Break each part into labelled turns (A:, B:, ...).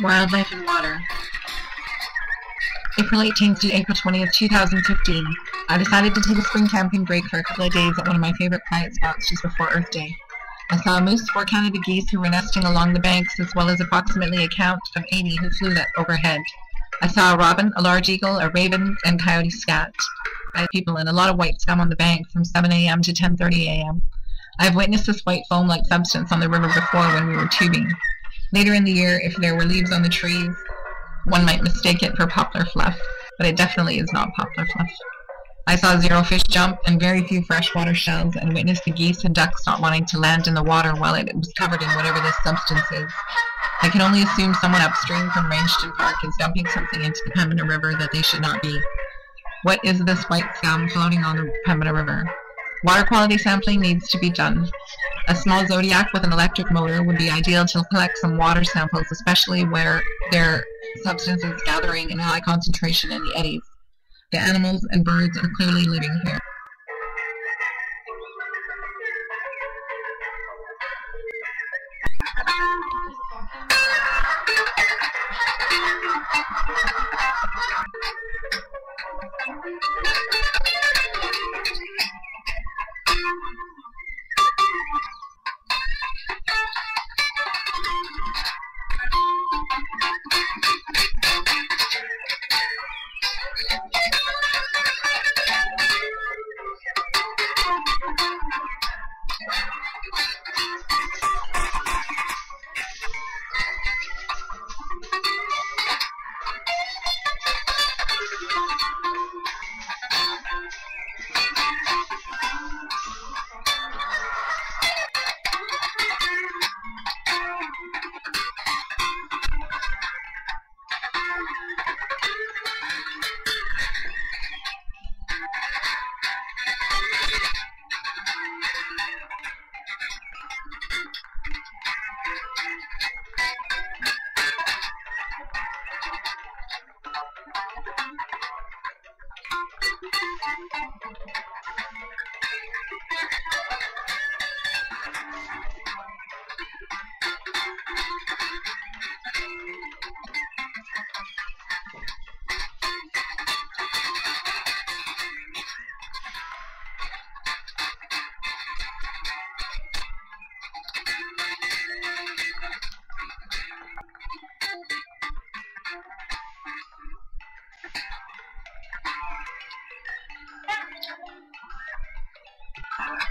A: Wildlife and Water. April 18th to April 20th, 2015. I decided to take a spring camping break for a couple of days at one of my favorite quiet spots just before Earth Day. I saw a moose, four Canada geese who were nesting along the banks, as well as approximately a count of 80 who flew that overhead. I saw a robin, a large eagle, a raven, and coyote scat. I people and a lot of white scum on the bank from 7 a.m. to 10.30 a.m. I have witnessed this white foam-like substance on the river before when we were tubing. Later in the year, if there were leaves on the trees, one might mistake it for poplar fluff, but it definitely is not poplar fluff. I saw zero fish jump and very few freshwater shells and witnessed the geese and ducks not wanting to land in the water while it was covered in whatever this substance is. I can only assume someone upstream from Rangeton Park is dumping something into the Pembina River that they should not be. What is this white scum floating on the Pembina River? Water quality sampling needs to be done. A small Zodiac with an electric motor would be ideal to collect some water samples, especially where there are substances gathering in high concentration in the eddies. The animals and birds are clearly living here.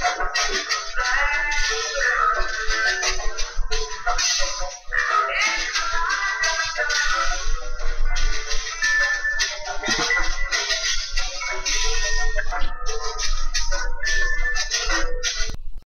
A: Thank you.